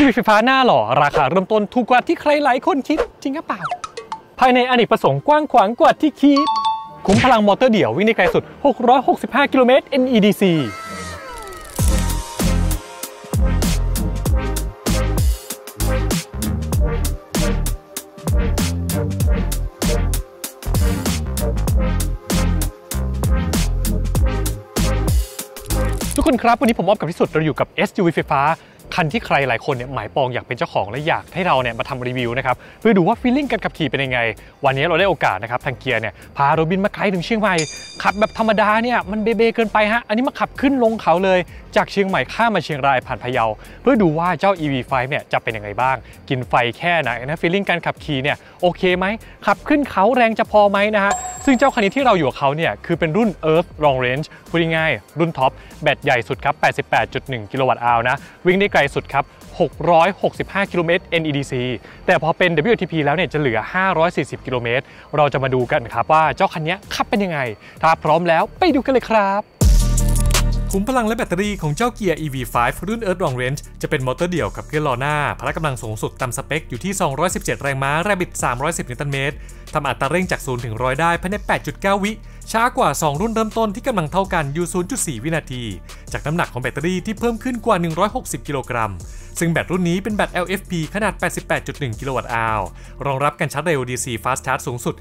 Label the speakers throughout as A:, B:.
A: SUV ไฟฟ้าหน้าหล่อราคาเริ่มต้นถูกกว่าที่ใครหลายคนคิดจริงหรือเปล่า ภายในอเนกประสงค์กว้างขวางกว่าที่คิด คุ้มพลังมอเตอร์เดี่ยววิ่งได้ไกลสุด 665 กิโลเมตร NEDC ทุกคนครับ วันนี้ผมออฟกับที่สุดเราอยู่กับ SUV ไฟฟ้า คันที่ใครหลายคนเนี่ยหมายปองอยากเป็นเจ้าของและอยากให้เราเนี่ยมาทำรีวิวนะครับเพื่อดูว่า feeling การขับขี่เป็นยังไง วันนี้เราได้โอกาสนะครับทาง Kia เนี่ยพาเราบินมาไกลถึงเชียงใหม่ขับแบบธรรมดาเนี่ยมันเบๆเกินไปฮะอันนี้มาขับขึ้นลงเขาเลย จากเชียงใหม่ข้ามมาเชียงรายผ่านพะเยา เพื่อดูว่าเจ้า EV5 เนี่ยจะเป็นยังไงบ้าง กินไฟแค่ไหนนะ feeling การขับขี่เนี่ยโอเคไหมขับขึ้นเขาแรงจะพอไหมนะฮะซึ่งเจ้าคันนี้ที่เราอยู่กับเขาเนี่ยคือเป็นรุ่น Earth Long Range พูดง่ายๆรุ่น top แบตใหญ่สุดครับ 88.1 กิโลวัตต์อาวนะ วิ่งได้ไกลสุดครับ 665 กิโลเมตร NEDC แต่พอเป็น WLTP แล้วเนี่ยจะเหลือ 540 กิโลเมตร เราจะมาดูกันครับว่าเจ้าคันนี้ขับเป็นยังไง ถ้าพร้อมแล้วไปดูกันเลยครับ ขุมพลังและแบตเตอรี่ของเจ้า Kia EV5 รุ่น Earth Long Range จะเป็นมอเตอร์เดี่ยวขับเคลื่อนล้อหน้า พละกำลังสูงสุดตามสเปคอยู่ที่ 217 แรงม้าแรงบิด 310 นิวตันเมตรทำอัตราเร่งจาก 0 ถึง 100 ได้ภายใน 8.9 วิ ช้ากว่า 2 รุ่นเริ่มต้นที่กำลังเท่ากันอยู่ 0.4 วินาที จากน้ำหนักของแบตเตอรี่ที่เพิ่มขึ้นกว่า 160 กิโลกรัม ซึ่งแบตรุ่นนี้เป็นแบต LFP ขนาด 88.1 กิโลวัตต์อาวรองรับการชาร์จเร็ว DC Fast Charge สูงสุด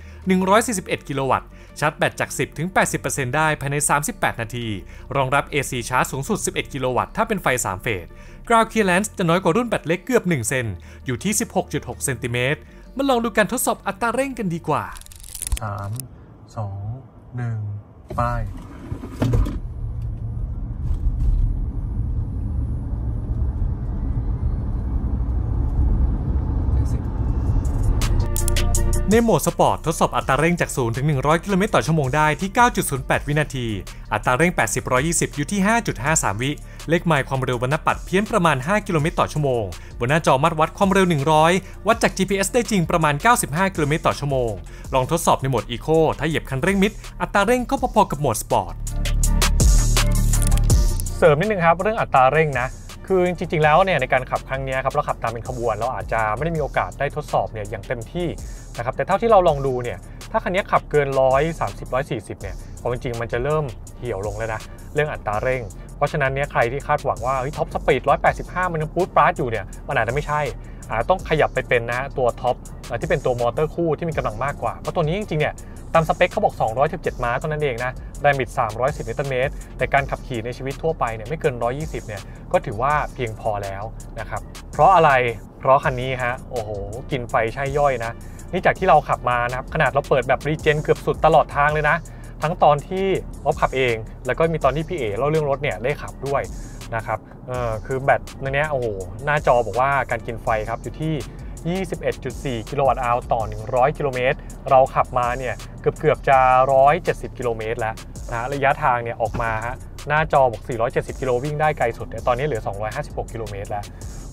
A: 141 กิโลวัตต์ ชาร์จแบตจาก 10 ถึง 80%ได้ภายใน 38 นาที รองรับ AC ชาร์จสูงสุด 11 กิโลวัตต์ ถ้าเป็นไฟ 3 เฟส Ground Clearance จะน้อยกว่ารุ่นแบตเล็กเกือบ 1 เซ็น อยู่ที่ 16.6 เซนติเมตร มาลองดูการทดสอบอัตราเร่งกันดีกว่า 3 2 1ไปในโหมดสปอร์ตทดสอบอัตราเร่งจาก 0 ถึง 100 กิโลเมตรต่อชั่วโมงได้ที่ 9.08 วินาที อัตราเร่ง 80-120 อยู่ที่ 5.53 วิ เลขไมล์ความเร็วบนหน้าปัดเพี้ยนประมาณ 5 กิโลเมตรต่อชั่วโมง บนหน้าจอมัดวัดความเร็ว 100 วัดจาก GPS ได้จริงประมาณ 95 กิโลเมตรต่อชั่วโมง ลองทดสอบในโหมด Eco ถ้าเหยียบคันเร่งมิด อัตราเร่งก็พอๆกับโหมดสปอร์ต เสริมนิดนึงครับเรื่องอัตราเร่งนะคือจริงๆ แล้วเนี่ยในการขับครั้งนี้ครับเราขับตามเป็นขบวน เราอาจจะไม่ได้มีโอกาสได้ทดสอบเนี่ยอย่างเต็มที่นะครับแต่เท่าที่เราลองดูเนี่ย ถ้าคันนี้ขับเกิน 130 140 เนี่ยเอาจริงมันจะเริ่มเหี่ยวลงแล้วนะ เรื่องอัตราเร่ง เพราะฉะนั้นเนี่ยใครที่คาดหวังว่า top speed 185 มันยังปูดปราดอยู่เนี่ย มันอาจจะไม่ใช่อาจต้องขยับไปเป็นนะตัว top ที่เป็นตัวมอเตอร์คู่ที่มีกำลังมากกว่า เพราะตัวนี้จริงๆเนี่ยตามสเปคเขาบอก 217 ม้าเท่านั้นเองนะแรงบิด310นิวตันเมตร แต่การขับขี่ในชีวิตทั่วไปเนี่ยไม่เกิน 120 เนี่ย ก็ถือว่าเพียงพอแล้วนะครับ เพราะอะไร เพราะคันนี้ฮะ โอ้โห กินไฟใช่ย่อยนะ นี่จากที่เราขับมานะครับขนาดเราเปิดแบบรีเจนเกือบสุดตลอดทางเลยนะ ทั้งตอนที่ออฟขับเอง แล้วก็มีตอนที่พี่เอ๋เล่าเรื่องรถเนี่ยได้ขับด้วยนะครับเออคือแบตในนี้โอ้โหหน้าจอบอกว่าการกินไฟครับอยู่ที่21.4 กิโลวัตต์อาวต่อ 100 กิโลเมตร เราขับมาเนี่ยเกือบเกือบจะ 170 กิโลเมตรแล้วนะระยะทางเนี่ยออกมาฮะหน้าจอบอก 470 กิโลวิ่งได้ไกลสุดแต่ตอนนี้เหลือ 256 กิโลเมตรแล้ว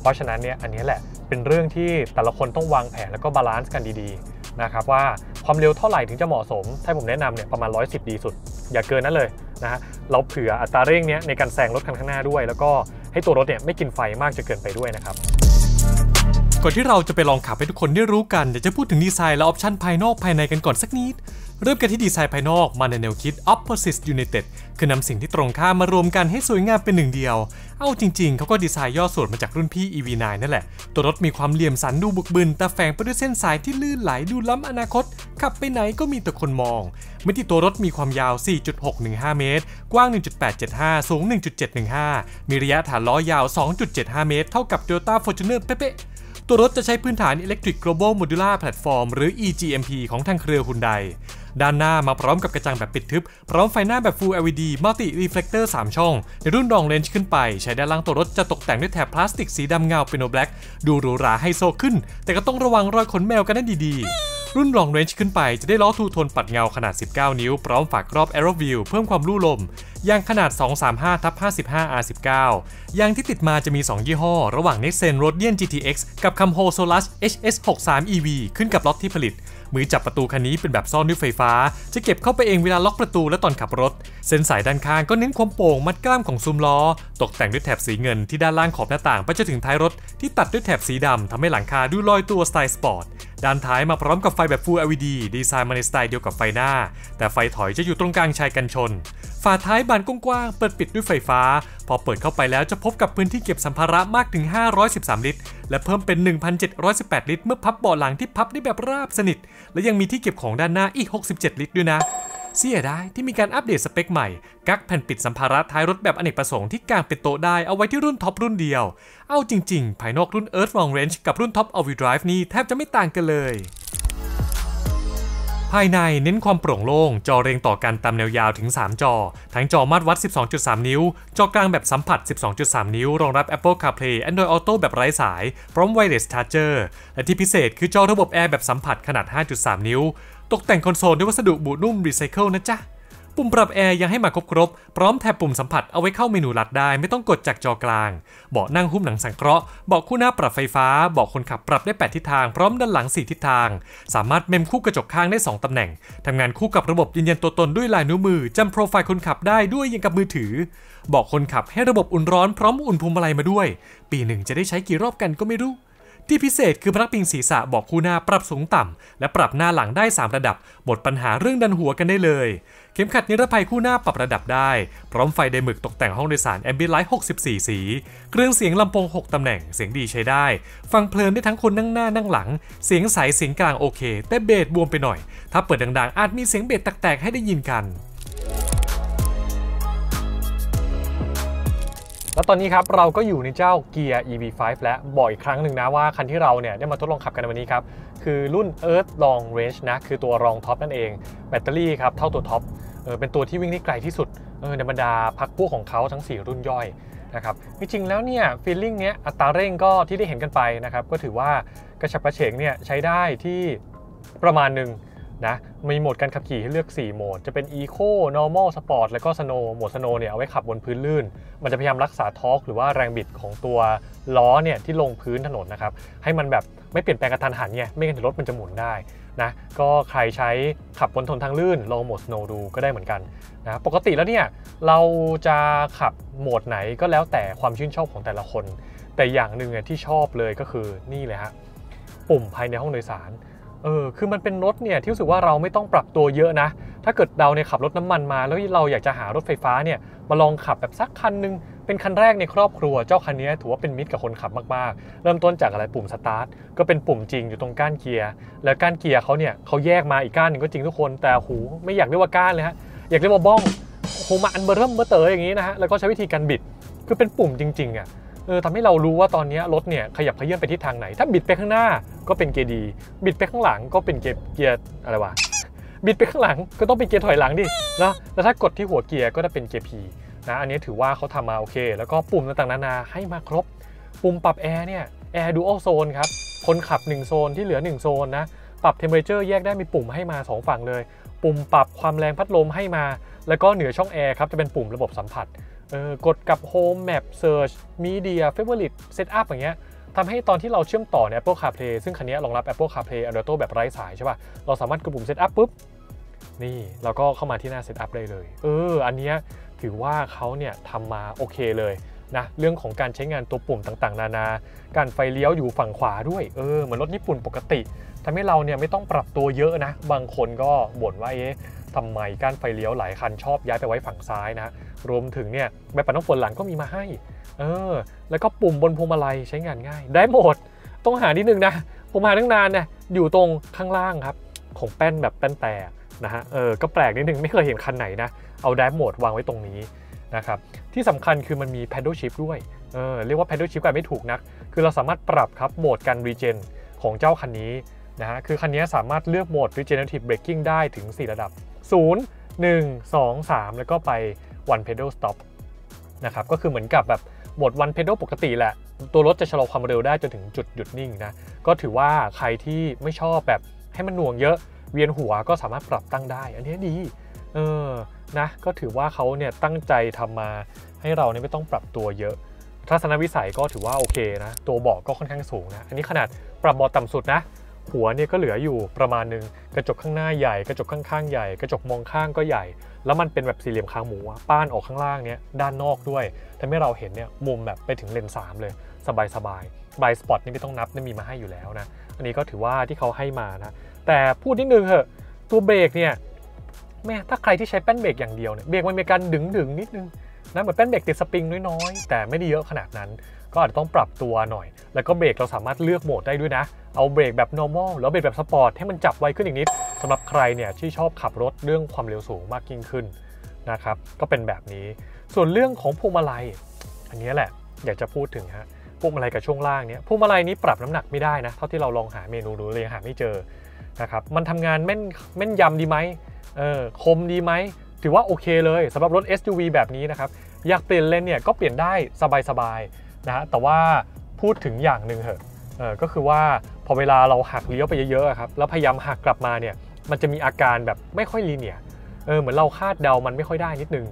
A: เพราะฉะนั้นเนี่ยอันนี้แหละเป็นเรื่องที่แต่ละคนต้องวางแผนแล้วก็ balance กันดีๆนะครับว่าความเร็วเท่าไหร่ถึงจะเหมาะสมถ้าผมแนะนำเนี่ยประมาณ 110 ดีสุด อย่าเกินนั้นเลยนะฮะเราเผื่ออัตราเร่งเนี้ยในการแซงรถคันข้างหน้าด้วย แล้วก็ให้ตัวรถเนี่ยไม่กินไฟมากจนเกินไปด้วยนะครับก่อนที่เราจะไปลองขับให้ทุกคนได้รู้กันอยากจะพูดถึงดีไซน์และ option ภายนอกภายในกันก่อนสักนิด เริ่มกันที่ดีไซน์ภายนอกมาในแนวคิด Opposites United คือนำสิ่งที่ตรงข้ามมารวมกันให้สวยงามเป็นหนึ่งเดียว เอาจริงๆ เขาก็ดีไซน์ย่อส่วนมาจากรุ่นพี่ EV9 นั่นแหละ ตัวรถมีความเหลี่ยมสันดูบึกบึน แต่แฝงไปด้วยเส้นสายที่ลื่นไหลดูล้ำอนาคต ขับไปไหนก็มีแต่คนมองเมื่อที่ตัวรถมีความยาว 4.615 เมตร กว้าง 1.875 สูง 1.715 มีระยะฐานล้อยาว 2.75 เมตร เท่ากับ Toyota Fortuner เป๊ะๆตัวรถจะใช้พื้นฐาน Electric Global Modular Platform หรือ EGMP ของทางเครือฮุนได้านหน้ามาพร้อมกับกระจังแบบปิดทึบ พร้อมไฟหน้าแบบ Full LED Multi Reflector 3 ช่อง ในรุ่น Long Range ขึ้นไป ชายด้านล่างตัวรถจะตกแต่งด้วยแถบพลาสติกสีดำเงา Piano Black ดูหรูหราไฮโซขึ้น แต่ก็ต้องระวังรอยขนแมวกันให้ดีๆรุ่น Long Range ขึ้นไปจะได้ล้อทูโทนปัดเงาขนาด 19 นิ้ว พร้อมฝากรอบ Aero View เพิ่มความลู่ลม ยางขนาด 235ทับ55 R19 ยางที่ติดมาจะมี 2 ยี่ห้อ ระหว่าง Nexen Roadian GTX กับ Kumho Solus HS63 EV ขึ้นกับล็อตที่ผลิต มือจับประตูคันนี้เป็นแบบซ่อนด้วยไฟฟ้า จะเก็บเข้าไปเองเวลาล็อกประตูและตอนขับรถ เส้นสายด้านข้างก็เน้นความโป่งมัดกล้ามของซุ้มล้อ ตกแต่งด้วยแถบสีเงินที่ด้านล่างขอบหน้าต่างไปจนถึงท้ายรถที่ตัดด้วยแถบสีดำทำให้หลังคาดูลอยตัวสไตล์สปอร์ตด้านท้ายมาพร้อมกับไฟแบบ Full LED ดีไซน์มาในสไตล์เดียวกับไฟหน้า แต่ไฟถอยจะอยู่ตรงกลางชายกันชน ฝาท้ายบานกว้างๆ เปิดปิดด้วยไฟฟ้า พอเปิดเข้าไปแล้วจะพบกับพื้นที่เก็บสัมภาระมากถึง 513 ลิตร และเพิ่มเป็น 1,718 ลิตร เมื่อพับเบาะหลังที่พับได้แบบราบสนิท และยังมีที่เก็บของด้านหน้าอีก 67 ลิตรด้วยนะ เสียดายที่มีการอัปเดตสเปคใหม่ กักแผ่นปิดสัมภาระท้ายรถแบบอเนกประสงค์ที่กางเป็นโต๊ะได้เอาไว้ที่รุ่นท็อปรุ่นเดียว เอาจริง ๆ ภายนอกรุ่น Earth Long Range กับรุ่นท็อป All Wheel Drive นี่แทบจะไม่ต่างกันเลย ภายในเน้นความโปร่งโล่ง จอเรียงต่อกันตามแนวยาวถึง 3 จอ ทั้งจอมาตรวัด 12.3 นิ้ว จอกลางแบบสัมผัส 12.3 นิ้ว รองรับ Apple CarPlay Android Auto แบบไร้สาย พร้อม Wireless Charger และที่พิเศษคือจอระบบแอร์แบบสัมผัสขนาด 5.3 นิ้ว ตกแต่งคอนโซลด้วยวัสดุบูนุ่มรีไซเคิลนะจ๊ะ ปุ่มปรับแอร์ยังให้มาครบครบพร้อมแถบปุ่มสัมผัสเอาไว้เข้าเมนูลัดได้ไม่ต้องกดจากจอกลาง เบาะนั่งหุ้มหนังสังเคราะห์เบาะคู่หน้าปรับไฟฟ้าเบาะคนขับปรับได้ 8 ทิศทางพร้อมดันหลัง 4 ทิศทาง สามารถเมมคู่กระจกข้างได้ 2 ตำแหน่งทำงานคู่กับระบบยืนยันตัวตนด้วยลายนิ้วมือจำโปรไฟล์คนขับได้ด้วยยังกับมือถือเบาะคนขับให้ระบบอุ่นร้อนพร้อมอุ่นพวงมาลัยมาด้วย ปีหนึ่งจะได้ใช้กี่รอบกันก็ไม่รู้ ที่พิเศษคือพนักพิงศีรษะบอกคู่หน้าปรับสูงต่ำ และปรับหน้าหลังได้ 3 ระดับ หมดปัญหาเรื่องดันหัวกันได้เลย เข็มขัดนิรภัยคู่หน้าปรับระดับได้ พร้อมไฟไดหมึกตกแต่งห้องโดยสาร Ambient Light 64 สี เครื่องเสียงลำโพง 6 ตำแหน่ง เสียงดีใช้ได้ ฟังเพลินได้ทั้งคนนั่งหน้านั่งหลัง เสียงใสเสียงกลางโอเค แต่เบสบวมไปหน่อย ถ้าเปิดดังๆ อาจมีเสียงเบสแตกๆให้ได้ยินกัน แล้วตอนนี้ครับเราก็อยู่ในเจ้าเกียร์ EV5 และบอกอีกครั้งหนึ่งนะว่าคันที่เราเนี่ยได้มาทดลองขับกันในวันนี้ครับ คือรุ่น Earth Long Range นะ คือตัวรองท็อปนั่นเอง แบตเตอรี่ครับ เท่าตัวท็อปเออเป็นตัวที่วิ่งได้ไกลที่สุดเออในบรรดาพักพวกของเขาทั้ง 4 รุ่นย่อยนะครับจริงๆแล้วเนี่ย feeling เนี้ยอัตราเร่งก็ที่ได้เห็นกันไปนะครับก็ถือว่ากระฉับกระเฉงเนี่ยใช้ได้ที่ประมาณหนึ่ง นะมีโหมดการขับขี่ให้เลือก 4 โหมด จะเป็น Eco Normal Sport แล้วก็ Snow โหมด Snow เนี่ยเอาไว้ขับบนพื้นลื่น มันจะพยายามรักษาทอร์กหรือว่าแรงบิดของตัวล้อเนี่ยที่ลงพื้นถนนนะครับ ให้มันแบบไม่เปลี่ยนแปลงกระทันหันไงไม่งั้นรถมันจะหมุนได้นะก็ใครใช้ขับบนถนนทางลื่นลองโหมด Snow ดูก็ได้เหมือนกันนะปกติแล้วเนี่ยเราจะขับโหมดไหนก็แล้วแต่ความชื่นชอบของแต่ละคน แต่อย่างหนึ่งที่ชอบเลยก็คือนี่เลยฮะปุ่มภายในห้องโดยสาร เออคือมันเป็นรถเนี่ยที่รู้สึกว่าเราไม่ต้องปรับตัวเยอะนะ ถ้าเกิดเราเนี่ยขับรถน้ำมันมา แล้วเราอยากจะหารถไฟฟ้าเนี่ยมาลองขับแบบสักคันนึงเป็นคันแรกในครอบครัวเจ้าคันนี้ถือว่าเป็นมิตรกับคนขับมากๆ เริ่มต้นจากอะไรปุ่มสตาร์ทก็เป็นปุ่มจริงอยู่ตรงก้านเกียร์แล้วก้านเกียร์เขาเนี่ยเขาแยกมาอีกก้านหนึ่งก็จริงทุกคนแต่หูไม่อยากเรียกว่าก้านเลยฮะอยากเรียกว่าบ้องโหมาอันเบอร์เริ่มเบอร์เตอร์อย่างนี้นะฮะแล้วก็ใช้วิธีการบิดคือเป็นปุ่มจริงๆอะ เออทำให้เรารู้ว่าตอนนี้รถเนี่ยขยับเขยื้อนไปทิศทางไหน ถ้าบิดไปข้างหน้าก็เป็นเกียร์ D บิดไปข้างหลังก็เป็นเกียร์เกียร์อะไรวะ บิดไปข้างหลังก็ต้องเป็นเกียร์ถอยหลังดินะแล้วถ้ากดที่หัวเกียร์ก็จะเป็นเกียร์ P นะอันนี้ถือว่าเขาทำมาโอเค แล้วก็ปุ่มต่างๆนานาให้มาครบ ปุ่มปรับแอร์เนี่ยแอร์ dual zone ครับ คนขับ 1 โซนที่เหลือ 1 โซนนะ ปรับ temperature แยกได้มีปุ่มให้มา 2 ฝั่งเลย ปุ่มปรับความแรงพัดลมให้มา แล้วก็เหนือช่องแอร์ครับจะเป็นปุ่มระบบสัมผัส เออกดกับ Home Map Search Media Favorite Setup อย่างเงี้ยทำให้ตอนที่เราเชื่อมต่อใน Apple CarPlay ซึ่งคันนี้รองรับ Apple CarPlay Auto แบบไร้สายใช่ป่ะ เราสามารถกดปุ่ม Setup ปุ๊บ นี่เราก็เข้ามาที่หน้า Setup ได้เลย เออ อันนี้ถือว่าเขาเนี่ยทำมาโอเคเลยนะ เรื่องของการใช้งานตัวปุ่มต่างๆ นานา การไฟเลี้ยวอยู่ฝั่งขวาด้วย เออ เหมือนรถญี่ปุ่นปกติทำให้เราเนี่ยไม่ต้องปรับตัวเยอะนะ บางคนก็บ่นว่าเอ๊ะ ทำไมการไฟเลี้ยวหลายคันชอบย้ายไปไว้ฝั่งซ้ายนะรวมถึงเนี่ยแบบปัดน้ำฝนหลังก็มีมาให้ เออ แล้วก็ปุ่มบนพวงมาลัยใช้งานง่าย ได้หมด ต้องหานิดนึงนะผมหาตั้งนานเนี่ยอยู่ตรงข้างล่างครับ ของแป้นแบบแป้นแตกนะฮะเออก็แปลกนิดนึงไม่เคยเห็นคันไหนนะ เอาไดโหมดวางไว้ตรงนี้นะครับที่สำคัญคือมันมี paddle shift ด้วยเออเรียกว่า paddle shift กันไม่ถูกนัก คือเราสามารถปรับครับโหมดการ regen ของเจ้าคันนี้นะฮะคือคันนี้สามารถเลือกโหมด regenerative braking ได้ถึง 4 ระดับ 0 1 2 3 แล้วก็ไป one pedal stop นะครับก็คือเหมือนกับแบบโหมด one pedal ปกติแหละ ตัวรถจะชะลอความเร็วได้จนถึงจุดหยุดนิ่งนะ ก็ถือว่าใครที่ไม่ชอบแบบให้มันหน่วงเยอะเวียนหัวก็สามารถปรับตั้งได้ อันนี้ดี เออ นะ ก็ถือว่าเขาเนี่ยตั้งใจทำมาให้เราเนี่ยไม่ต้องปรับตัวเยอะ ทัศนวิสัยก็ถือว่าโอเคนะ ตัวเบาะก็ค่อนข้างสูงนะ อันนี้ขนาดปรับเบาะต่ำสุดนะ หัวเนี่ยก็เหลืออยู่ประมาณนึง กระจกข้างหน้าใหญ่ กระจกข้างๆใหญ่ กระจกมองข้างก็ใหญ่ แล้วมันเป็นแบบสี่เหลี่ยมคางหมูป้านออกข้างล่างเนี่ยด้านนอกด้วยทำให้เราเห็นเนี่ยมุมแบบไปถึงเลนส์3เลย สบายๆ blind spot นี่ไม่ต้องนับนี่มีมาให้อยู่แล้วนะอันนี้ก็ถือว่าที่เขาให้มานะแต่พูดนิดนึงเหอะตัวเบรกเนี่ยแม่ถ้าใครที่ใช้แป้นเบรกอย่างเดียวเนี่ยเบรกมันมีการดึงดึงนิดนึงนะเหมือนแป้นเบรกติดสปริงน้อยๆ แต่ไม่ได้เยอะขนาดนั้น ก็อาจจะต้องปรับตัวหน่อย แล้วก็เบรกเราสามารถเลือกโหมดได้ด้วยนะ เอาเบรกแบบ normal แล้วเบรกแบบสปอร์ตให้มันจับไวขึ้นอีกนิดสำหรับใครเนี่ยที่ชอบขับรถเรื่องความเร็วสูงมากยิ่งขึ้นนะครับก็เป็นแบบนี้ ส่วนเรื่องของพวงมาลัย อันนี้แหละอยากจะพูดถึงฮะพวงมาลัยกับช่วงล่างเนี้ยพวงมาลัยนี้ปรับน้ำหนักไม่ได้นะเท่าที่เราลองหาเมนูดูเลยยังหาไม่เจอนะครับมันทำงานแม่นแม่นยำดีไหมเออคมดีไหมถือว่าโอเคเลยสำหรับรถ SUV แบบนี้นะครับอยากเปลี่ยนเลนเนี่ยก็เปลี่ยนได้สบายๆนะฮะแต่ว่าพูดถึงอย่างหนึ่งเหอะ ก็คือว่าพอเวลาเราหักเลี้ยวไปเยอะๆครับแล้วพยายามหักกลับมาเนี่ยมันจะมีอาการแบบไม่ค่อยลีเนียเออเหมือนเราคาดเดามันไม่ค่อยได้นิดนึง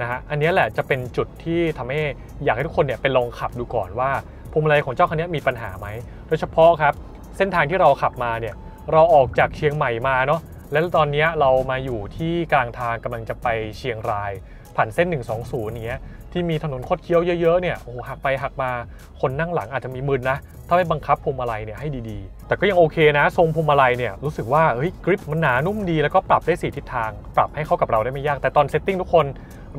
A: นะฮะอันนี้แหละจะเป็นจุดที่ทำให้อยากให้ทุกคนเนี่ยไปลองขับดูก่อนว่าพวงมาลัยของเจ้าคันนี้มีปัญหาไหมโดยเฉพาะครับเส้นทางที่เราขับมาเนี่ยเราออกจากเชียงใหม่มาเนาะแล้วตอนนี้เรามาอยู่ที่กลางทางกำลังจะไปเชียงรายผ่านเส้น 120อย่างเงี้ยที่มีถนนคดเคี้ยวเยอะๆเนี่ยโอ้โหหักไปหักมาคนนั่งหลังอาจจะมีมึนนะ ถ้าไม่บังคับพวงมาลัยเนี่ยให้ดีๆ แต่ก็ยังโอเคนะ ทรงพวงมาลัยเนี่ยรู้สึกว่าเฮ้ย grip มันหนานุ่มดีแล้วก็ปรับได้สี่ทิศทาง ปรับให้เข้ากับเราได้ไม่ยาก แต่ตอน setting ทุกคน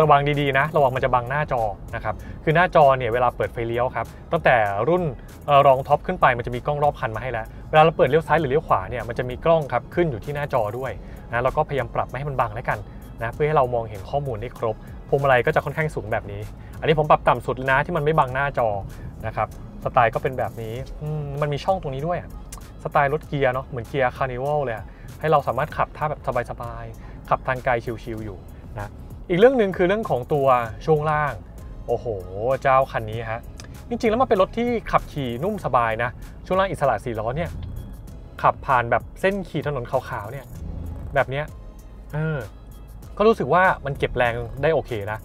A: ระวังดีๆนะ ระวังมันจะบังหน้าจอนะครับ คือหน้าจอเนี่ยเวลาเปิดไฟเลี้ยวครับ ตั้งแต่รุ่นรองท็อปขึ้นไปมันจะมีกล้องรอบคันมาให้แล้ว เวลาเราเปิดเลี้ยวซ้ายหรือเลี้ยวขวาเนี่ยมันจะมีกล้องครับขึ้นอยู่ที่หน้าจอด้วยนะแล้วก็พยายามปรับไม่ให้มันบังแล้วกันนะเพื่อให้เรามองเห็นข้อมูลได้ครบพวงมาลัยก็จะค่อนข้างสูงแบบนี้ อันนี้ผมปรับต่ำสุดนะที่มันไม่บังหน้าจอนะครับ สไตล์ก็เป็นแบบนี้มันมีช่องตรงนี้ด้วยสไตล์รถ Kia เนาะเหมือน Kia Carnival เลยให้เราสามารถขับท่าแบบสบายๆ ขับทางไกลชิวๆอยู่นะอีกเรื่องหนึ่งคือเรื่องของตัวช่วงล่าง โอ้โห เจ้าคันนี้ฮะจริงๆ แล้วมันเป็นรถที่ขับขี่นุ่มสบายนะ ช่วงล่างอิสระสี่ล้อเนี่ยขับผ่านแบบเส้นขี่ถนนขาวๆเนี่ยแบบเนี้ยเออก็รู้สึกว่ามันเก็บแรงได้โอเคนะ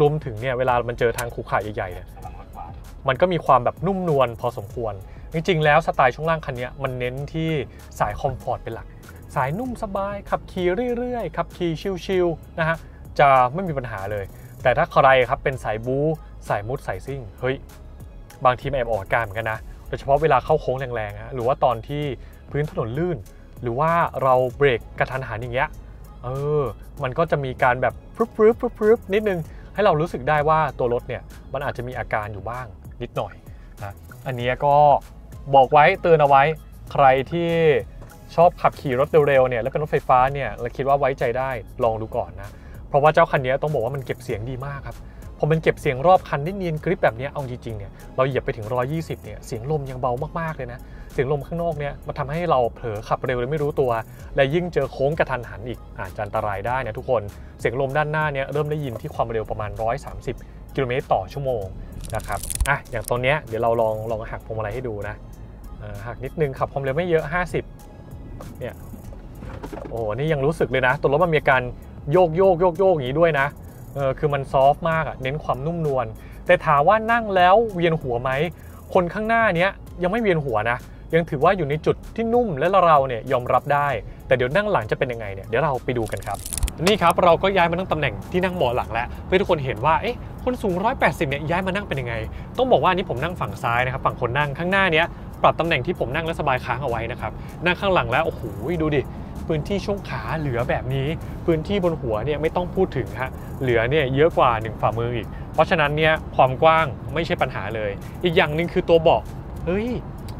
A: รวมถึงเนี่ยเวลามันเจอทางคูขาใหญ่ๆเนี่ย มันก็มีความแบบนุ่มนวลพอสมควร จริงๆ แล้วสไตล์ช่วงล่างคันนี้มันเน้นที่สายคอมฟอร์ตเป็นหลัก สายนุ่มสบาย ขับขี่เรื่อยๆ ขับขี่ชิลๆนะฮะจะไม่มีปัญหาเลย แต่ถ้าใครครับเป็นสายบู๊สายมุดสายซิ่งเฮ้ยบางทีแอบออกอาการเหมือนกันนะโดยเฉพาะเวลาเข้าโค้งแรงๆฮะหรือว่าตอนที่พื้นถนนลื่น หรือว่าเราเบรกกระทันหันอย่างเงี้ยเออ มันก็จะมีการแบบพรึบพรึบพรึบพรึบนิดนึง ให้เรารู้สึกได้ว่าตัวรถเนี่ย มันอาจจะมีอาการอยู่บ้าง นิดหน่อยนะอันนี้ก็บอกไว้เตือนเอาไว้ใครที่ชอบขับขี่รถเร็วๆเนี่ยแล้วเป็นรถไฟฟ้าเนี่ยเราคิดว่าไว้ใจได้ลองดูก่อนนะเพราะว่าเจ้าคันนี้ต้องบอกว่ามันเก็บเสียงดีมากครับพอมันเก็บเสียงรอบคันได้เนียนกริปแบบนี้เอาจริงๆเนี่ยเราเหยียบไปถึง 120เนี่ยเสียงลมยังเบามากๆเลยนะเสียงลมข้างนอกเนี่ยมาทำให้เราเผลอขับเร็วเลยไม่รู้ตัว และยิ่งเจอโค้งกระทันหันอีกอาจจะอันตรายได้นะทุกคนเสียงลมด้านหน้าเนี่ยเริ่มได้ยินที่ความเร็วประมาณ 130 กิโลเมตรต่อชั่วโมง นะครับอะอย่างตอนนี้เดี๋ยวเราลองลองหักพวงมาลัยให้ดูนะหักนิดนึงขับความเร็วไม่เยอะ 50เนี่ยโอ้นี่ยังรู้สึกเลยนะ ตัวรถมันมีการโยกโยกโยกโยกอย่างนี้ด้วยนะเออคือมันซอฟต์มากอะเน้นความนุ่มนวลแต่ถามว่านั่งแล้วเวียนหัวไหมคนข้างหน้าเนี้ยยังไม่เวียนหัวนะยังถือว่าอยู่ในจุดที่นุ่มและเราเนี่ยยอมรับได้ แต่เดี๋ยวนั่งหลังจะเป็นยังไงเนี่ยเดี๋ยวเราไปดูกันครับ นี่ครับเราก็ย้ายมานั่งตำแหน่งที่นั่งเบาะหลังแล้วเพื่อทุกคนเห็นว่าเอ๊ะคนสูง 180 เนี่ยย้ายมานั่งเป็นยังไง ต้องบอกว่านี่ผมนั่งฝั่งซ้ายนะครับฝั่งคนนั่งข้างหน้าเนี้ยปรับตำแหน่งที่ผมนั่งและสบายค้างเอาไว้นะครับนั่งข้างหลังแล้วโอ้โหดูดิพื้นที่ช่วงขาเหลือแบบนี้ พื้นที่บนหัวเนี่ยไม่ต้องพูดถึงฮะเหลือเนี่ยเยอะกว่า 1 ฝ่ามืออีก เพราะฉะนั้นเนี่ยความกว้างไม่ใช่ปัญหาเลย อีกอย่างหนึ่งคือตัวเบาะเฮ้ย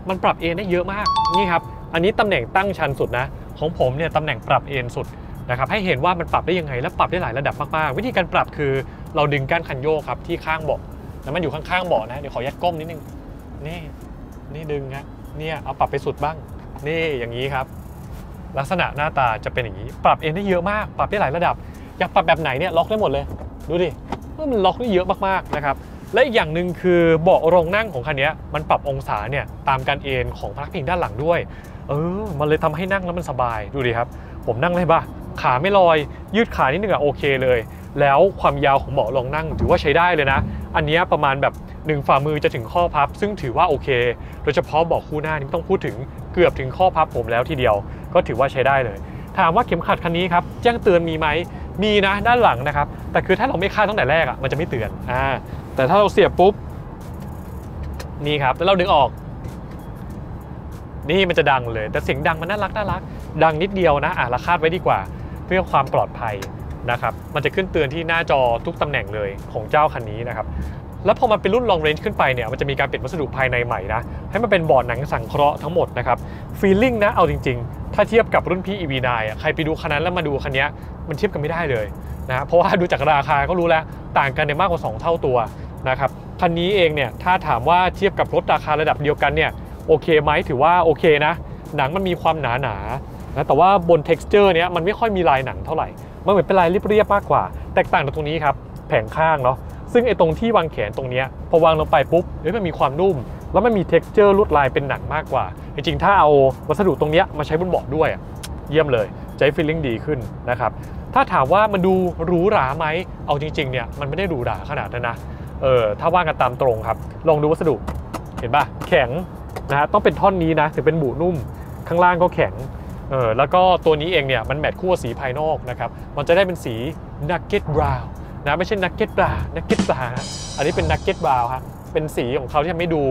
A: มันปรับเอนได้เยอะมากนี่ครับอันนี้ตำแหน่งตั้งชันสุดนะ ของผมเนี่ยตำแหน่งปรับเอนสุด นะครับให้เห็นว่ามันปรับได้ยังไง และปรับได้หลายระดับมากๆ วิธีการปรับคือเราดึงก้านคันโยกครับที่ข้างเบาะแล้วมันอยู่ข้างๆเบาะนะเดี๋ยวขอยัดก้มนิดนึงนี่นี่ดึงฮะเนี่ยเอาปรับไปสุดบ้าง นี่อย่างนี้ครับ ลักษณะหน้าตาจะเป็นอย่างนี้ ปรับเองได้เยอะมาก ปรับได้หลายระดับ อยากปรับแบบไหนเนี่ยล็อกได้หมดเลย ดูดิว่ามันล็อกได้เยอะมากๆนะครับและอีกอย่างหนึ่งคือเบาะรองนั่งของคันนี้มันปรับองศาเนี่ยตามการเอนของพนักพิงด้านหลังด้วย เออ มันเลยทำให้นั่งแล้วมันสบายดูดิครับ ผมนั่งเลยปะ ขาไม่ลอย ยืดขานิดนึงอะโอเคเลย แล้วความยาวของเบาะรองนั่งถือว่าใช้ได้เลยนะ อันนี้ประมาณแบบหนึ่งฝ่ามือจะถึงข้อพับ ซึ่งถือว่าโอเค โดยเฉพาะเบอกคู่หน้านี่ต้องพูดถึงเกือบถึงข้อพับผมแล้วทีเดียว ก็ถือว่าใช้ได้เลย ถามว่าเข็มขัดคันนี้ครับแจ้งเตือนมีไหมมีนะด้านหลังนะครับ แต่คือถ้าเราไม่คาดตั้งแต่แรกอะมันจะไม่เตือนอ่าแต่ถ้าเราเสียบปุ๊บนี่ครับแล้วเราดึงออก นี่มันจะดังเลย แต่เสียงดังมันน่ารักน่ารัก ดังนิดเดียวนะอะเราคาดไว้ดีกว่า เพื่อความปลอดภัยนะครับ มันจะขึ้นเตือนที่หน้าจอทุกตำแหน่งเลยของเจ้าคันนี้นะครับ แล้วพอมันเป็นรุ่น long range ขึ้นไปเนี่ยมันจะมีการเปลี่ยนวัสดุภายในใหม่นะ ให้มันเป็นบอร์ดหนังสังเคราะห์ทั้งหมดนะครับ feeling นะเอาจริง ๆ ถ้าเทียบกับรุ่นพี่ EV9 อะใครไปดูคันนั้นแล้วมาดูคันนี้มันเทียบกันไม่ได้เลยนะเพราะว่าดูจากราคาก็รู้แล้วต่างกันเนี่ยมากกว่า 2 เท่าตัวนะครับคันนี้เองเนี่ยถ้าถามว่าเทียบกับรถราคาระดับเดียวกันเนี่ยโอเคไหมถือว่าโอเคนะ หนังมันมีความหนาหนา นะแต่ว่าบน texture เนี้ยมันไม่ค่อยมีลายหนังเท่าไหร่ มันเหมือนเป็นลายเรียบๆมากกว่า แตกต่างจากตรงนี้ครับแผงข้างเนาะซึ่งไอ้ตรงที่วางแขนตรงเนี้ยพอวางลงไปปุ๊บเฮ้ยมันมีความนุ่ม แล้วมันมี texture ลวดลายเป็นหนังมากกว่า จริงๆ ถ้าเอาวัสดุตรงเนี้ยมาใช้บนเบาะด้วย เยี่ยมเลยจะให้ feeling ดีขึ้นนะครับถ้าถามว่ามันดูหรูหราไหมเอาจริงๆเนี่ยมันไม่ได้หรูหราขนาดนั้นนะเออถ้าว่ากันตามตรงครับ ลองดูวัสดุเห็นปะแข็งนะฮะต้องเป็นท่อนนี้นะถึงเป็นบุนุ่มข้างล่างก็แข็ง เออแล้วก็ตัวนี้เองเนี่ยมันแมทคู่กับสีภายนอกนะครับ มันจะได้เป็นสี nugget brown นะไม่ใช่ nugget brown nugget brown นะอันนี้เป็น nugget brown ฮะเป็นสีของเขาที่ทำให้ดู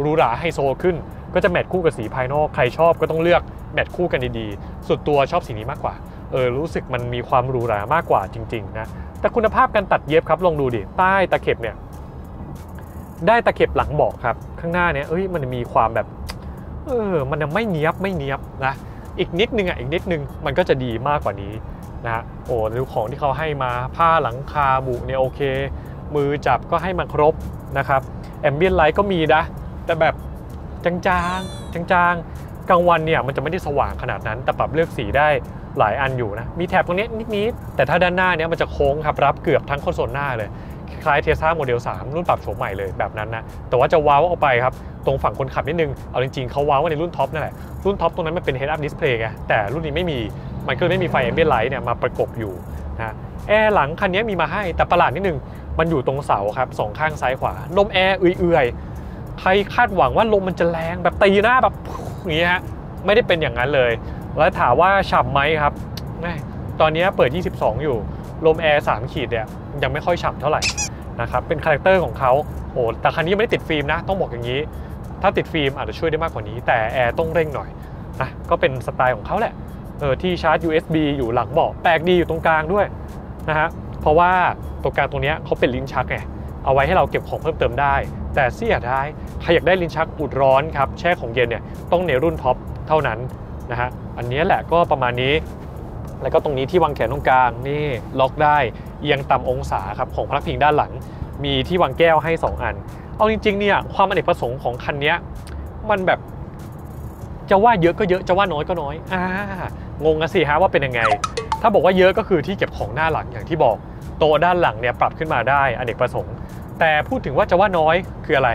A: หรูหราไฮโซขึ้น ก็จะแมทคู่กับสีภายนอกใครชอบก็ต้องเลือกแมทคู่กันดีๆส่วนตัวชอบสีนี้มากกว่าเออรู้สึกมันมีความหรูหรามากกว่าจริงๆนะแต่คุณภาพการตัดเย็บครับลองดูดิใต้ตะเข็บเนี่ยได้ตะเข็บหลังเบาะครับ ข้างหน้าเนี่ยเอ้ยมันมีความแบบเออมันไม่เนี้ยบไม่เนี้ยบนะ อีกนิดนึงอะอีกนิดนึงมันก็จะดีมากกว่านี้นะฮะโอ้ดูของที่เขาให้มาผ้าหลังคาบุเนี่ยโอเค มือจับก็ให้มาครบนะครับ ambient light ก็มีนะ แต่แบบจางๆจางๆกลางวันเนี่ยมันจะไม่ได้สว่างขนาดนั้น แต่ปรับเลือกสีได้หลายอันอยู่นะ มีแถบตรงนี้นิดๆแต่ถ้าด้านหน้าเนี่ยมันจะโค้งครับรับเกือบทั้งคอนโซลหน้าเลย คล้าย Tesla Model 3 รุ่นปรับโฉมใหม่เลยแบบนั้นนะ แต่ว่าจะเว้าออกไปครับ ตรงฝั่งคนขับนิดนึง เอาจริงๆเขาเว้าในรุ่นท็อปนั่นแหละ รุ่นท็อปตรงนั้นมันเป็น head up display ไงแต่รุ่นนี้ไม่มีมันก็เลยไม่มีไฟ ambient light เนี่ยมาประกบอยู่นะแอร์หลังคันนี้มีมาให้แต่ประหลาดนิดนึงมันอยู่ตรงเสาครับสองข้างซ้ายขวาลมแอร์เอื่อยๆใครคาดหวังว่าลมมันจะแรงแบบตีหน้าแบบอย่างนี้ฮะไม่ได้เป็นอย่างนั้นเลย แล้วถามว่าฉ่ำไหมครับแม่ตอนนี้เปิด 22 อยู่ ลมแอร์ 3 ขีดเนี่ยยังไม่ค่อยฉ่ำเท่าไหร่ นะครับเป็น character ของเขาโอ้แต่คันนี้ไม่ได้ติดฟิล์มนะ ต้องบอกอย่างนี้ ถ้าติดฟิล์มอาจจะช่วยได้มากกว่านี้ แต่แอร์ต้องเร่งหน่อยนะก็เป็นสไตล์ของเขาแหละเออที่ชาร์จ USB อยู่หลังเบาะแปลกดีอยู่ตรงกลางด้วยนะฮะเพราะว่าตรงกลางตรงนี้เขาเป็นลิ้นชักไงเอาไว้ให้เราเก็บของเพิ่มเติมได้ แต่เสียดายใครอยากได้ลิ้นชักอุ่นร้อนครับแช่ของเย็นเนี่ยต้องในรุ่นท็อปเท่านั้นนะฮะอันนี้แหละก็ประมาณนี้ แล้วก็ตรงนี้ที่วางแขนตรงกลางนี่ล็อกได้เอียงตามองศาครับของพนักพิงด้านหลัง มีที่วางแก้วให้ 2 อัน เอาจริงๆเนี่ยความอเนกประสงค์ของคันนี้มันแบบจะว่าเยอะก็เยอะจะว่าน้อยก็น้อยอ่างงอะสิฮะว่าเป็นยังไง ถ้าบอกว่าเยอะก็คือที่เก็บของหน้าหลังอย่างที่บอกโต๊ะด้านหลังเนี่ยปรับขึ้นมาได้อเนกประสงค์ แต่พูดถึงว่าจะว่าน้อยคืออะไร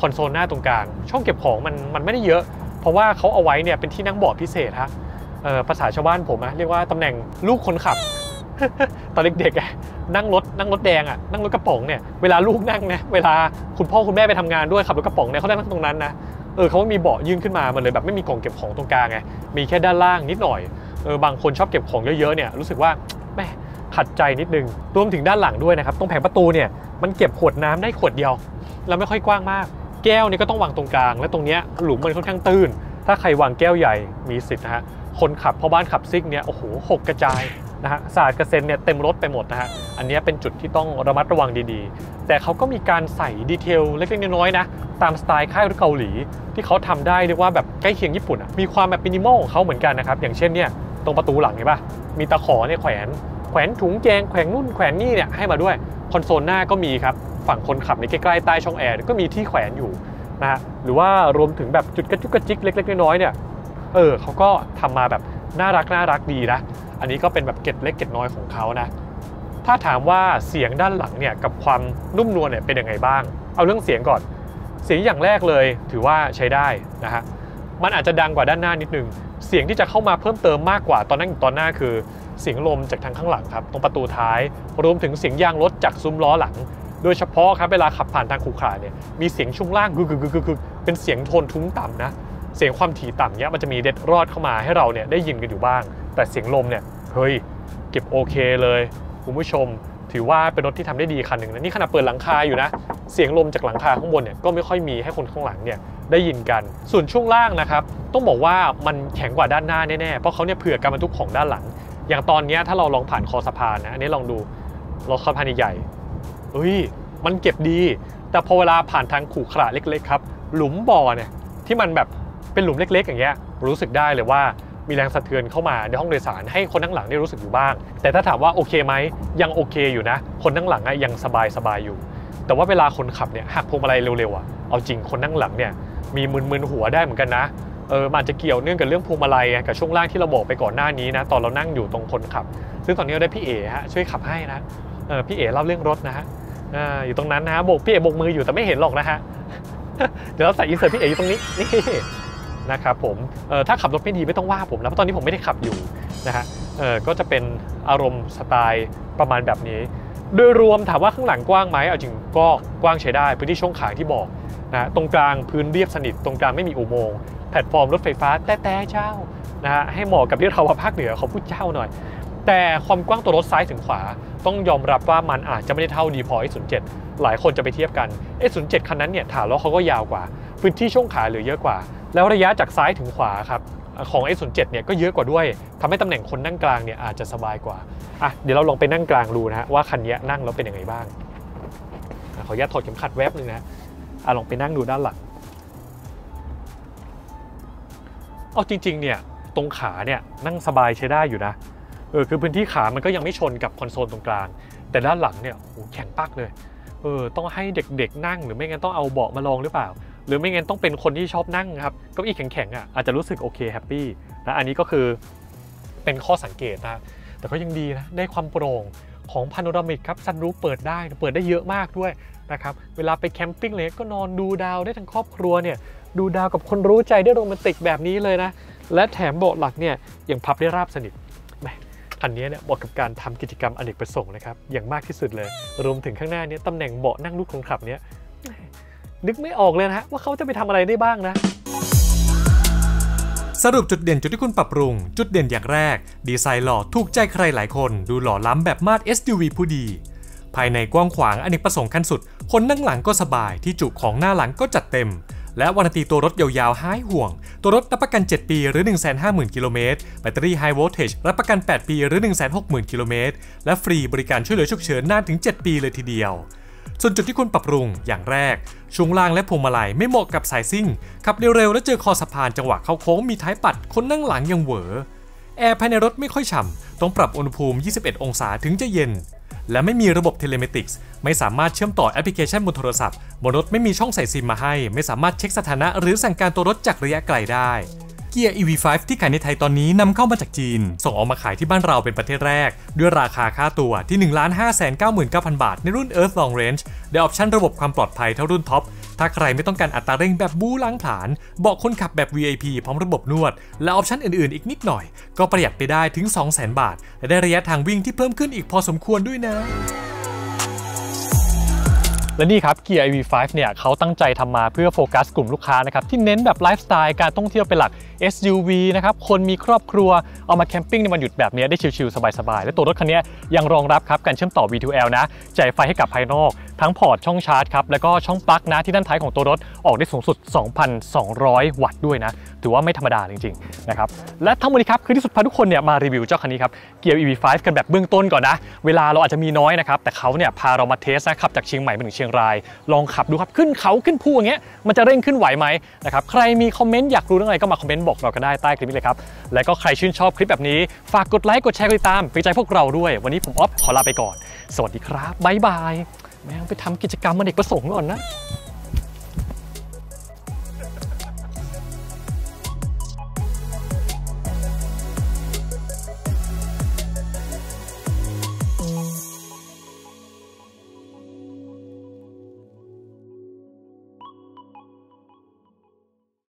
A: คอนโซลหน้าตรงกลาง ช่องเก็บของมันมันไม่ได้เยอะ เพราะว่าเขาเอาไว้เนี่ยเป็นที่นั่งเบาะพิเศษฮะ ภาษาชาวบ้านผมอะเรียกว่าตำแหน่งลูกคนขับ ตอนเด็กๆอะนั่งรถนั่งรถแดงอะนั่งรถกระป๋องเนี่ยเวลาลูกนั่งนะเวลาคุณพ่อคุณแม่ไปทำงานด้วยขับรถกระป๋องเนี่ยเขาได้นั่งตรงนั้นนะเออเขามีเบาะยื่นขึ้นมามันเลยแบบไม่มีกล่องเก็บของตรงกลางไงมีแค่ด้านล่างนิดหน่อยเออบางคนชอบเก็บของเยอะๆเนี่ยรู้สึกว่าแม่ขัดใจนิดนึงรวมถึงด้านหลังด้วยนะครับตรงแผงประตูเนี่ยมันเก็บขวดน้ำได้ขวดเดียวแล้วไม่ค่อยกว้างมาก แก้วนี่ก็ต้องวางตรงกลาง และตรงเนี้ยหลุมมันค่อนข้างตื้น ถ้าใครวางแก้วใหญ่มีสิทธิ์นะฮะ คนขับพ่อบ้านขับซิ่งเนี่ยโอ้โหหกกระจายนะฮะสาดกระเซ็นเนี่ยเต็มรถไปหมดนะฮะอันนี้เป็นจุดที่ต้องระมัดระวังดีๆ แต่เขาก็มีการใส่ detail เล็กๆน้อยๆนะตามสไตล์ค่ายรถเกาหลี ที่เขาทำได้เรียกว่าแบบใกล้เคียงญี่ปุ่นอะมีความแบบมินิมอลของเขาเหมือนกันนะครับอย่างเช่นเนี่ยตรงประตูหลังเห็นปะมีตะขอเนี่ยแขวนแขวนถุงแกงแขวนนู่นแขวนนี่เนี่ยให้มาด้วยคอนโซลหน้าก็มีครับฝั่งคนขับในใกล้ๆใต้ช่องแอร์ก็มีที่แขวนอยู่นะฮะหรือว่ารวมถึงแบบจุดกระจุกกระจิกเล็กๆน้อยๆเนี่ย เออเขาก็ทำมาแบบน่ารักน่ารักดีนะ อันนี้ก็เป็นแบบเก็ดเล็กเก็ดน้อยของเขานะ ถ้าถามว่าเสียงด้านหลังเนี่ยกับความนุ่มนวลเนี่ยเป็นยังไงบ้าง เอาเรื่องเสียงก่อน เสียงอย่างแรกเลยถือว่าใช้ได้นะฮะ มันอาจจะดังกว่าด้านหน้านิดนึง เสียงที่จะเข้ามาเพิ่มเติมมากกว่าตอนนั้นตอนหน้าคือเสียงลมจากทางข้างหลังครับตรงประตูท้าย รวมถึงเสียงยางรถจากซุ้มล้อหลัง โดยเฉพาะครับเวลาขับผ่านทางขรุขระเนี่ยมีเสียงช่วงล่างกึกกึกกึกกึกเป็นเสียงโทนทุ้มต่ำนะ เสียงความถี่ต่ำเนี้ยมันจะมีเด็ดรอดเข้ามาให้เราเนี่ยได้ยินกันอยู่บ้าง แต่เสียงลมเนี่ยเฮ้ยเก็บโอเคเลยคุณผู้ชม ถือว่าเป็นรถที่ทำได้ดีคันหนึ่งนะนี่ขนาดเปิดหลังคาอยู่นะ เสียงลมจากหลังคาข้างบนเนี่ยก็ไม่ค่อยมีให้คนข้างหลังเนี่ยได้ยินกัน ส่วนช่วงล่างนะครับต้องบอกว่ามันแข็งกว่าด้านหน้าแน่ๆเพราะเขาเนี่ยเผื่อการบรรทุกของด้านหลัง อย่างตอนนี้ถ้าเราลองผ่านคอสะพานนะอันนี้ลองดูรถสะพานใหญ่เฮ้ยมันเก็บดี แต่พอเวลาผ่านทางขรุขระเล็กๆครับหลุมบ่อเนี่ยที่มันแบบ เป็นหลุมเล็ก ๆ อย่างเงี้ยรู้สึกได้เลยว่ามีแรงสะเทือนเข้ามาในห้องโดยสารให้คนนั่งหลังได้รู้สึกอยู่บ้าง แต่ถ้าถามว่าโอเคไหมยังโอเคอยู่นะ คนนั่งหลังยังสบายสบายอยู่ แต่ว่าเวลาคนขับเนี่ยหักพวงมาลัยเร็วๆอะเอาจริงคนนั่งหลังเนี่ยมีมึนๆหัวได้เหมือนกันนะเออมันจะเกี่ยวเนื่องกับเรื่องพวงมาลัยกับช่วงล่างที่เราบอกไปก่อนหน้านี้นะตอนเรานั่งอยู่ตรงคนขับ ซึ่งตอนนี้เราได้พี่เอ๋ฮะช่วยขับให้นะเออพี่เอ๋เล่าเรื่องรถนะฮะออยู่ตรงนั้นนะฮะโบกพี่เอ๋โบกมืออยู่แต่ไม่เห็นหรอกนะฮะเดี๋ยวเราใส่อินเสิร์ตพี่เอ๋อยู่ตรงนี้นี่ นะครับผมถ้าขับรถไม่ดีไม่ต้องว่าผมนะเพราะตอนนี้ผมไม่ได้ขับอยู่นะฮะก็จะเป็นอารมณ์สไตล์ประมาณแบบนี้ โดยรวมถามว่าข้างหลังกว้างไหมเอาจริงก็กว้างใช้ได้พื้นที่ช่วงขางที่บอกนะตรงกลางพื้นเรียบสนิท ตรงกลางไม่มีอุโมงค์แพลตฟอร์มรถไฟฟ้าแต่แต่เจ้านะฮะให้เหมาะกับที่เราภาคเหนือเขาพูดเจ้าหน่อย แต่ความกว้างตัวรถซ้ายถึงขวา ต้องยอมรับว่ามันอาจจะไม่ได้เท่าดีพอ S07 หลายคนจะไปเทียบกัน S07 คันนั้นเนี่ยฐานล้อเขาก็ยาวกว่า พื้นที่ช่วงขาเหลือเยอะกว่า แล้วระยะจากซ้ายถึงขวาครับของ S07 เนี่ยก็เยอะกว่าด้วยทำให้ตำแหน่งคนนั่งกลางเนี่ยอาจจะสบายกว่าอะเดี๋ยวเราลองไปนั่งกลางดูนะฮะว่าคันนี้นั่งแล้วเป็นยังไงบ้างอขออนุญาตถอดเข็มขัดแวบหนึ่งนะอะลองไปนั่งดูด้านหลังเอาจริงๆเนี่ยตรงขาเนี่ยนั่งสบายใช้ได้อยู่นะเออคือพื้นที่ขามันก็ยังไม่ชนกับคอนโซลตรงกลาง แต่ด้านหลังเนี่ยโหแข็งปักเลยเออต้องให้เด็กๆนั่งหรือไม่งั้นต้องเอาเบาะมาลองหรือเปล่า หรือไม่งั้นต้องเป็นคนที่ชอบนั่งครับเก้าอี้แข็งๆอะอาจจะรู้สึกโอเคแฮปปี้นะอันนี้ก็คือเป็นข้อสังเกตนะแต่ก็ยังดีนะได้ความโปร่งของ panoramic ครับซันรูฟเปิดได้เปิดได้เยอะมากด้วยนะครับเวลาไป camping เลยก็นอนดูดาวได้ทั้งครอบครัวเนี่ยดูดาวกับคนรู้ใจได้โรแมนติกแบบนี้เลยนะและแถมเบาะหลักเนี่ยยังพับได้ราบสนิทแหมคันนี้เนี่ยเหมาะกับการทำกิจกรรมอเนกประสงค์นะครับอย่างมากที่สุดเลย รวมถึงข้างหน้านี้ตำแหน่งเบาะนั่งลูกคนขับเนี่ย นึกไม่ออกเลยนะฮะว่าเขาจะไปทำอะไรได้บ้างนะ
B: สรุปจุดเด่นจุดที่คุณปรับปรุง จุดเด่นอย่างแรก ดีไซน์หล่อถูกใจใครหลายคน ดูหล่อล้ำแบบมาตร SUV ผู้ดี ภายในกว้างขวางอเนกประสงค์ขั้นสุด คนนั่งหลังก็สบายที่จุของหน้าหลังก็จัดเต็ม และวารันตีตัวรถยาวๆหายห่วง ตัวรถรับประกัน 7 ปีหรือ 150,000 กิโลเมตร แบตเตอรี่ High Voltage รับประกัน 8 ปีหรือ 160,000 กิโลเมตร และฟรีบริการช่วยเหลือฉุกเฉินนานถึง 7 ปีเลยทีเดียว ส่วนจุดที่คุณปรับปรุงอย่างแรก ช่วงล่างและพวงมาลัยไม่เหมาะกับสายซิ่ง ขับเร็วๆ แล้วเจอคอสะพานจังหวะเข้าโค้งมีท้ายปัดคนนั่งหลังยังเหวอแอร์ภายในรถไม่ค่อยฉ่ำต้องปรับอุณหภูมิ 21 องศาถึงจะเย็น และไม่มีระบบ telematics ไม่สามารถเชื่อมต่อแอปพลิเคชันบนโทรศัพท์บนรถไม่มีช่องใส่ซิมมาให้ ไม่สามารถเช็คสถานะ หรือสั่งการตัวรถจากระยะไกลได้ Kia EV5 ที่ขายในไทยตอนนี้นำเข้ามาจากจีน ส่งออกมาขายที่บ้านเราเป็นประเทศแรก ด้วยราคาค่าตัวที่ 1 5 9 9 0 0 0 บาท ในรุ่น Earth Long Range ได้ option ระบบความปลอดภัยเท่ารุ่น top ถ้าใครไม่ต้องการอัตราเร่งแบบบู๊ล้างผลาญเบาะคนขับแบบ VIP พร้อมระบบนวด และ option อื่นๆ อีกนิดหน่อย ก็ประหยัดไปได้ถึง 200,000 บาท และได้ระยะทางวิ่งที่เพิ่มขึ้นอีกพอสมควรด้วยนะ
A: และนี่ครับ Kia EV5 เนี่ยเขาตั้งใจทำมาเพื่อโฟกัสกลุ่มลูกค้านะครับที่เน้นแบบไลฟ์สไตล์การท่องเที่ยวเป็นหลัก SUV นะครับ คนมีครอบครัวเอามา camping ในวันหยุดแบบนี้ได้ชิลๆสบายๆ และตัวรถคันนี้ยังรองรับครับการเชื่อมต่อ V2L นะจ่ายไฟให้กับภายนอก ทั้งพอร์ตช่องชาร์จครับ แล้วก็ช่องปลั๊กนะที่ด้านท้ายของตัวรถออกได้สูงสุด 2,200 วัตต์ด้วยนะ ถือว่าไม่ธรรมดาจริงๆนะครับและทั้งหมดนี้ครับคือที่สุดพาทุกคนเนี่ยมารีวิวเจ้าคันนี้ครับ Gear EV5 กันแบบเบื้องต้นก่อนนะเวลาเราอาจจะมีน้อยนะครับแต่เขาเนี่ยพาเรามาเทสนะขับจากเชียงใหม่มาถึงเชียงราย ลองขับดูครับขึ้นเขาขึ้นภูอย่างเงี้ยมันจะเร่งขึ้นไหวไหมนะครับใครมีคอมเมนต์อยากรู้เรื่องอะไรก็มาคอมเมนต์บอกเราก็ได้ใต้คลิปนี้เลยครับ และก็ใครชื่นชอบคลิปแบบนี้ ฝากกดไลค์กดแชร์กดติดตามเป็นใจพวกเราด้วย วันนี้ผมออฟขอลาไปก่อน สวัสดีครับบ๊ายบายแม่งไปทำกิจกรรมมาเด็กประสงค์ก่อนนะ